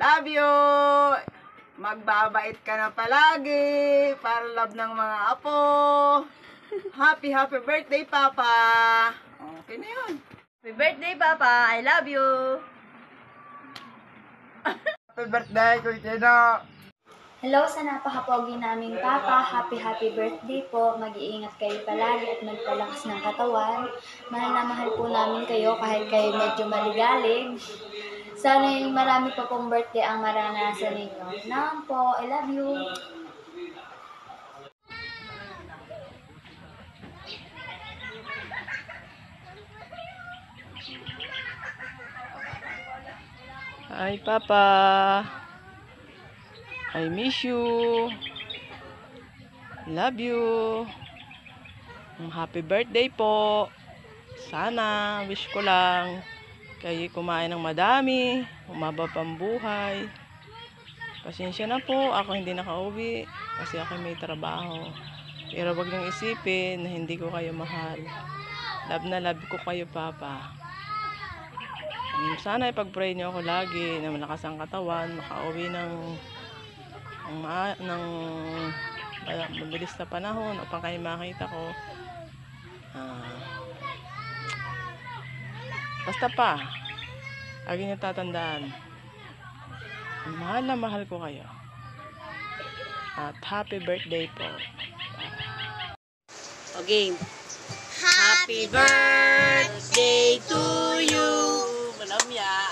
Love you! Magbabait ka na palagi para love ng mga apo. Happy, happy birthday, Papa! Okay na yun. Happy birthday, Papa! I love you! Happy birthday, Kuya Tino! Hello sa napakapogi naming Papa. Happy happy birthday po. Mag-iingat kayo palagi at magpalakas ng katawan. Mahal na mahal po namin kayo kahit kayo medyo maligalig. Sana yung marami pa pong birthday ang maranasan ninyo. Naam po, I love you. Hi, Papa! I miss you! Love you! Happy birthday po! Sana, wish ko lang, kayo kumain ng madami, umaba pang buhay. Pasensya na po, ako hindi nakauwi kasi ako may trabaho. Pero wag niyong isipin na hindi ko kayo mahal. Love na love ko kayo, Papa. Um, sana ipag-pray niyo ako lagi na malakas ang katawan, makauwi ng ng, ng mabilis na panahon upang kayo makita ko. Ah, basta pa, lagi niyo tatandaan, mahal na mahal ko kayo. At happy birthday po. Okay. Happy birthday to you.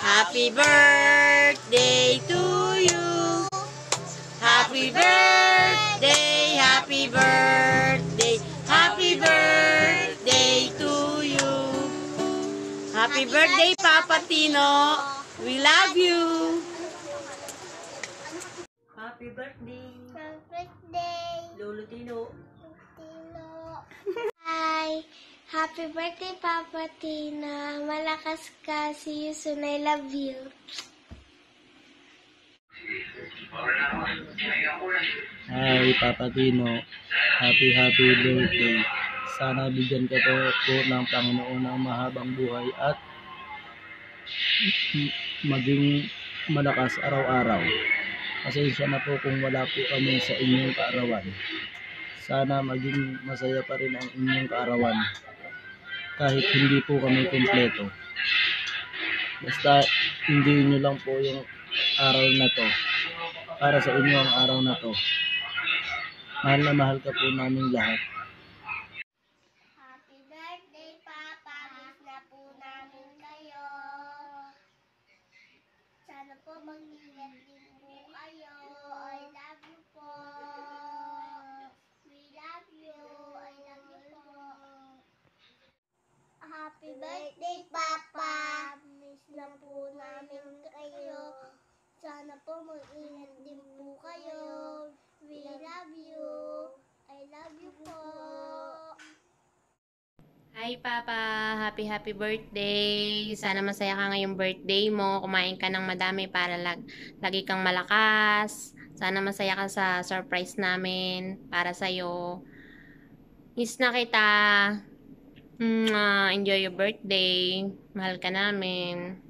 Happy birthday to you. Happy birthday, happy birthday, Happy birthday, Papa Tino. We love you. Happy birthday, birthday, Lolo Tino. Tino. Hi. Happy birthday, Papa Tina. Malakas ka. See you soon. I love you. Hi, Papa Tino. Happy, happy birthday. Sana bigyan ka po, po ng Panginoon ng mahabang buhay at maging malakas araw-araw. Pasensya na po kung wala po kami sa inyong kaarawan. Sana maging masaya pa rin ang inyong kaarawan kahit hindi po kami kumpleto. Basta hindi nyo lang po yung araw na to para sa inyo ang araw na to. Mahal na mahal ka po namin lahat. Happy birthday, Papa. Miss na po namin kayo. Sana po mag-ingat din po kayo. I love you po. We love you. I love you po. Happy birthday, Papa. Miss na po namin kayo. Sana po mag-ingat din po kayo. We love you. I love you po. Hi Papa, happy happy birthday. Sana masaya ka ngayong birthday mo. Kumain ka ng madami para lag lagi kang malakas. Sana masaya ka sa surprise namin para sa Miss na kita. Mwah, enjoy your birthday. Mahal ka namin.